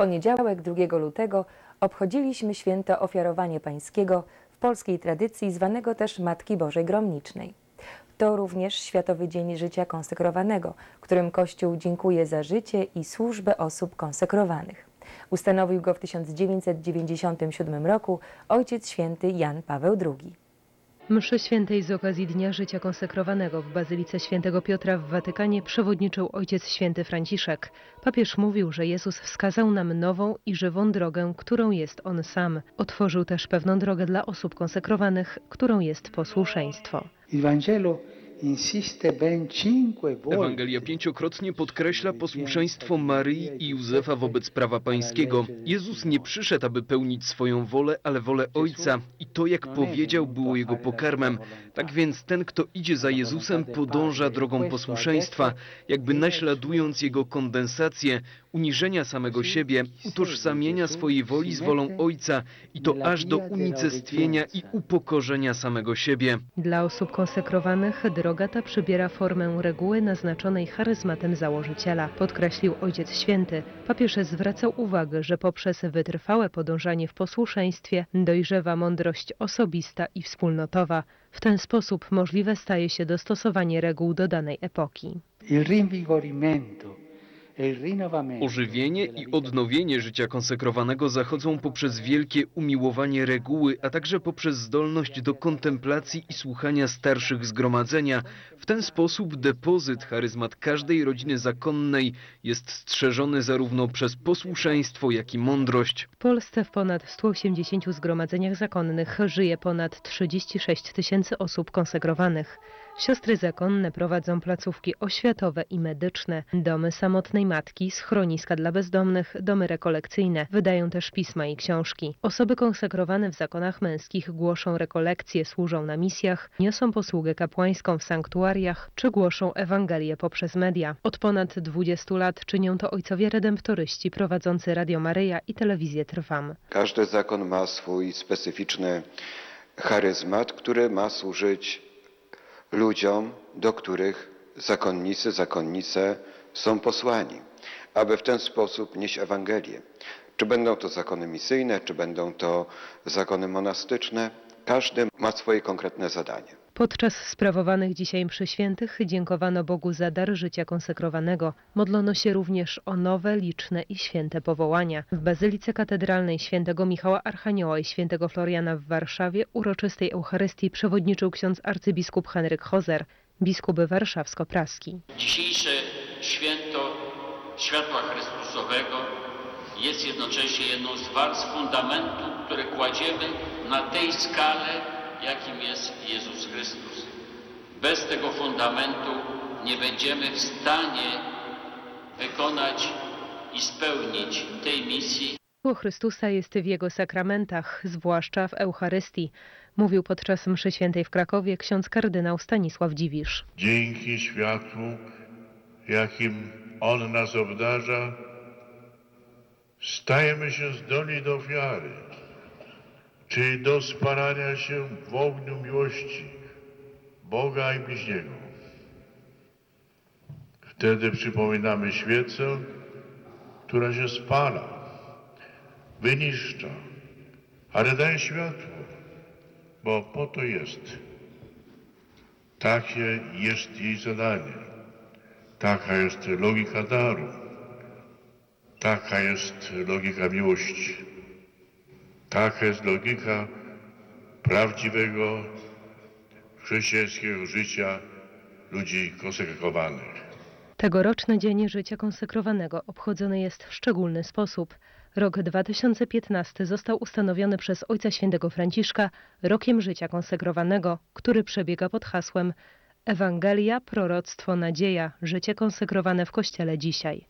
poniedziałek 2 lutego obchodziliśmy święto ofiarowanie pańskiego w polskiej tradycji zwanego też Matki Bożej Gromnicznej. To również Światowy Dzień Życia Konsekrowanego, którym Kościół dziękuje za życie i służbę osób konsekrowanych. Ustanowił go w 1997 roku ojciec święty Jan Paweł II. Mszy świętej z okazji Dnia Życia Konsekrowanego w Bazylice Świętego Piotra w Watykanie przewodniczył ojciec święty Franciszek. Papież mówił, że Jezus wskazał nam nową i żywą drogę, którą jest On sam. Otworzył też pewną drogę dla osób konsekrowanych, którą jest posłuszeństwo. Il Ewangelia pięciokrotnie podkreśla posłuszeństwo Maryi i Józefa wobec prawa pańskiego. Jezus nie przyszedł, aby pełnić swoją wolę, ale wolę Ojca. I to, jak powiedział, było jego pokarmem. Tak więc ten, kto idzie za Jezusem, podąża drogą posłuszeństwa, jakby naśladując jego kondensację, uniżenia samego siebie, utożsamienia swojej woli z wolą Ojca i to aż do unicestwienia i upokorzenia samego siebie. Dla osób konsekrowanych droga ta przybiera formę reguły naznaczonej charyzmatem założyciela, podkreślił Ojciec Święty. Papież zwracał uwagę, że poprzez wytrwałe podążanie w posłuszeństwie dojrzewa mądrość osobista i wspólnotowa. W ten sposób możliwe staje się dostosowanie reguł do danej epoki. Il rinvigorimento. Ożywienie i odnowienie życia konsekrowanego zachodzą poprzez wielkie umiłowanie reguły, a także poprzez zdolność do kontemplacji i słuchania starszych zgromadzenia. W ten sposób depozyt charyzmat każdej rodziny zakonnej jest strzeżony zarówno przez posłuszeństwo, jak i mądrość. W Polsce w ponad 180 zgromadzeniach zakonnych żyje ponad 36 tysięcy osób konsekrowanych. Siostry zakonne prowadzą placówki oświatowe i medyczne, domy samotnej matki, schroniska dla bezdomnych, domy rekolekcyjne. Wydają też pisma i książki. Osoby konsekrowane w zakonach męskich głoszą rekolekcje, służą na misjach, niosą posługę kapłańską w sanktuariach czy głoszą Ewangelię poprzez media. Od ponad 20 lat czynią to ojcowie redemptoryści prowadzący Radio Maryja i telewizję Trwam. Każdy zakon ma swój specyficzny charyzmat, który ma służyć ludziom, do których zakonnicy, zakonnice są posłani, aby w ten sposób nieść Ewangelię. Czy będą to zakony misyjne, czy będą to zakony monastyczne, każdy ma swoje konkretne zadanie. Podczas sprawowanych dzisiaj mszy świętych dziękowano Bogu za dar życia konsekrowanego. Modlono się również o nowe, liczne i święte powołania. W Bazylice Katedralnej świętego Michała Archanioła i świętego Floriana w Warszawie uroczystej Eucharystii przewodniczył ksiądz arcybiskup Henryk Hozer, biskup warszawsko-praski. Dzisiejsze święto światła Chrystusowego jest jednocześnie jedną z warstw fundamentu, które kładziemy na tej skale, jakim jest Jezus Chrystus. Bez tego fundamentu nie będziemy w stanie wykonać i spełnić tej misji, Słowo Chrystusa jest w Jego sakramentach, zwłaszcza w Eucharystii, mówił podczas mszy świętej w Krakowie ksiądz kardynał Stanisław Dziwisz. Dzięki światłu, jakim On nas obdarza, stajemy się zdolni do ofiary, czyli do spalania się w ogniu miłości Boga i bliźniego. Wtedy przypominamy świecę, która się spala, wyniszcza, ale daje światło, bo po to jest. Takie jest jej zadanie. Taka jest logika daru. Taka jest logika miłości. Taka jest logika prawdziwego chrześcijańskiego życia ludzi konsekrowanych. Tegoroczny Dzień Życia Konsekrowanego obchodzony jest w szczególny sposób. Rok 2015 został ustanowiony przez Ojca Świętego Franciszka rokiem życia konsekrowanego, który przebiega pod hasłem Ewangelia, proroctwo, nadzieja, życie konsekrowane w Kościele dzisiaj.